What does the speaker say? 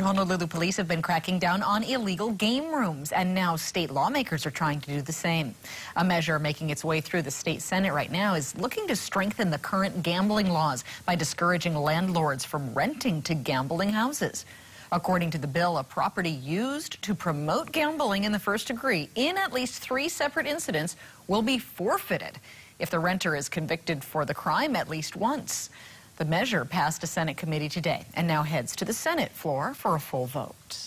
Honolulu police have been cracking down on illegal game rooms, and now state lawmakers are trying to do the same. A measure making its way through the state Senate right now is looking to strengthen the current gambling laws by discouraging landlords from renting to gambling houses. According to the bill, a property used to promote gambling in the first degree in at least three separate incidents will be forfeited if the renter is convicted for the crime at least once. The measure passed a Senate committee today and now heads to the Senate floor for a full vote.